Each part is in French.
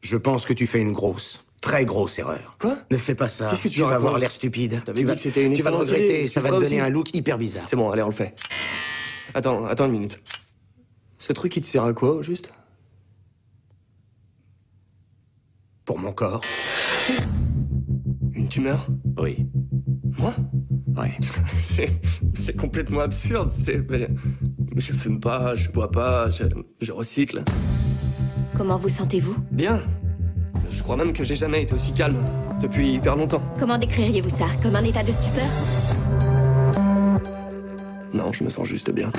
Je pense que tu fais une grosse, très grosse erreur. Quoi? Ne fais pas ça. Qu'est-ce que tu Tu vas avoir l'air stupide. T'avais Tu dit vas- que c'était une Tu vas le regretter, ça va te donner un look hyper bizarre. C'est bon, allez, on le fait. Attends, attends une minute. Ce truc, il te sert à quoi, au juste? Pour mon corps. Une tumeur? Oui. Moi? Oui. C'est complètement absurde. Je fume pas, je bois pas, je, je recycle. Comment vous sentez-vous Bien. Je crois même que j'ai jamais été aussi calme. Depuis hyper longtemps. Comment décririez-vous ça Comme un état de stupeur Non, je me sens juste bien.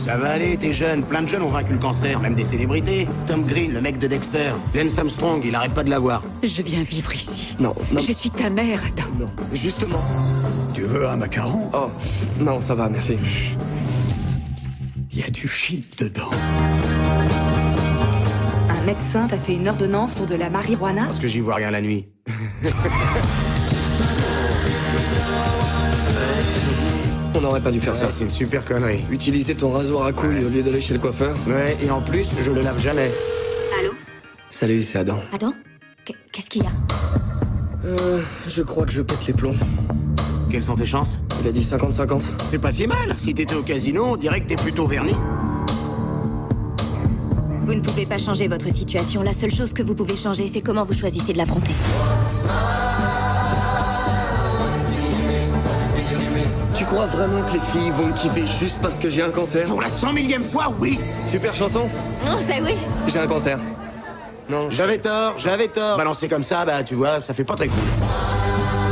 Ça va aller, t'es jeune. Plein de jeunes ont vaincu le cancer, même des célébrités. Tom Green, le mec de Dexter. Lance Armstrong, il arrête pas de l'avoir. Je viens vivre ici. Non, non, Je suis ta mère, Adam. non. Justement. Tu veux un macaron? Oh, non, ça va, merci. Il y a du shit dedans. Un médecin t'a fait une ordonnance pour de la marijuana? Parce que j'y vois rien la nuit. On n'aurait pas dû faire ça. Ça, c'est une super connerie. Utiliser ton rasoir à couilles au lieu d'aller chez le coiffeur. Ouais, et en plus, je le lave jamais. Allô? Salut, c'est Adam. Adam? Qu- Qu'est-ce qu'il y a? Euh, je crois que je pète les plombs. Quelles sont tes chances? Il a dit 50-50. C'est pas si mal. Si t'étais au casino, on dirait que t'es plutôt verni. Vous ne pouvez pas changer votre situation. La seule chose que vous pouvez changer, c'est comment vous choisissez de l'affronter. Tu crois vraiment que les filles vont me kiffer juste parce que j'ai un cancer Pour la cent millième fois, oui Super chanson Non, ça oui J'ai un cancer. Non, J'avais tort, j'avais tort. Balancer comme ça, bah tu vois, ça fait pas très cool.